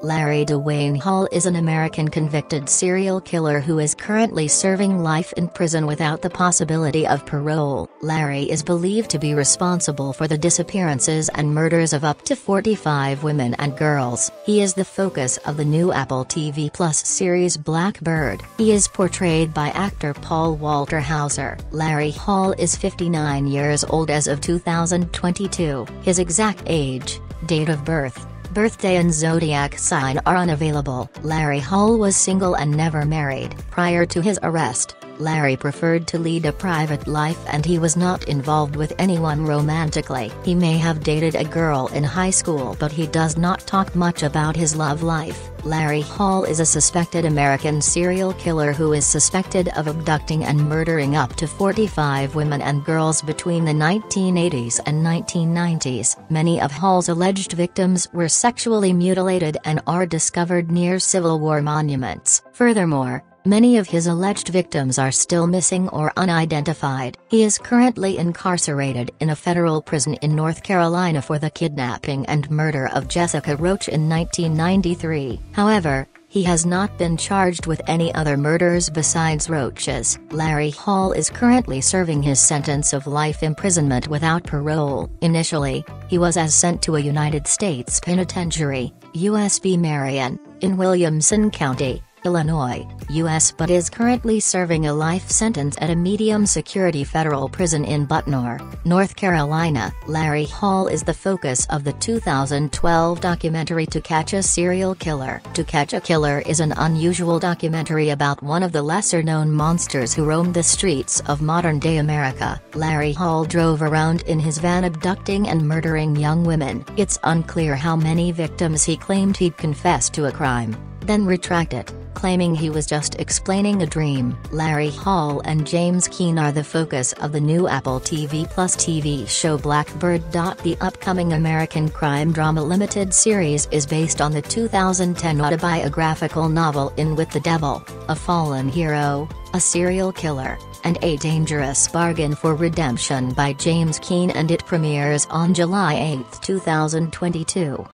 Larry Dewayne Hall is an American convicted serial killer who is currently serving life in prison without the possibility of parole. Larry is believed to be responsible for the disappearances and murders of up to 45 women and girls. He is the focus of the new Apple TV Plus series Black Bird. He is portrayed by actor Paul Walter Hauser. Larry Hall is 59 years old as of 2022. His exact age, date of birth, birthday and zodiac sign are unavailable. Larry Hall was single and never married. Prior to his arrest, Larry preferred to lead a private life and he was not involved with anyone romantically. He may have dated a girl in high school but he does not talk much about his love life. Larry Hall is a suspected American serial killer who is suspected of abducting and murdering up to 45 women and girls between the 1980s and 1990s. Many of Hall's alleged victims were sexually mutilated and are discovered near Civil War monuments. Furthermore, Many of his alleged victims are still missing or unidentified. He is currently incarcerated in a federal prison in North Carolina for the kidnapping and murder of Jessica Roach in 1993. However, he has not been charged with any other murders besides Roach's. Larry Hall is currently serving his sentence of life imprisonment without parole. Initially, he was as sent to a United States penitentiary, USP Marion, in Williamson County. Illinois, U.S. but is currently serving a life sentence at a medium-security federal prison in Butner, North Carolina. Larry Hall is the focus of the 2012 documentary To Catch a Serial Killer. To Catch a Killer is an unusual documentary about one of the lesser-known monsters who roamed the streets of modern-day America. Larry Hall drove around in his van abducting and murdering young women. It's unclear how many victims he claimed he'd confessed to a crime, then retract it claiming he was just explaining a dream. Larry Hall and James Keene are the focus of the new Apple TV Plus TV show Black Bird. The upcoming American crime drama limited series is based on the 2010 autobiographical novel In With the Devil, a fallen hero, a serial killer, and a dangerous bargain for redemption by James Keene and it premieres on July 8, 2022.